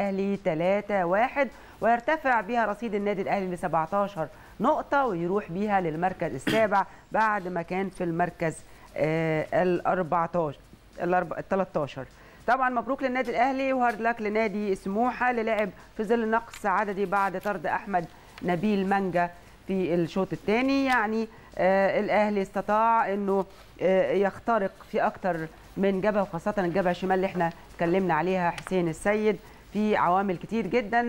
الأهلي 3-1 ويرتفع بها رصيد النادي الأهلي ل 17 نقطة ويروح بيها للمركز السابع بعد ما كان في المركز ال 14 ال 13 طبعا مبروك للنادي الأهلي وهارد لك لنادي سموحة اللي لعب في ظل نقص عددي بعد طرد أحمد نبيل مانجا في الشوط الثاني. يعني آه الأهلي استطاع إنه آه يخترق في أكتر من جبهة وخاصة الجبهة الشمال اللي إحنا اتكلمنا عليها حسين السيد. في عوامل كتير جدا.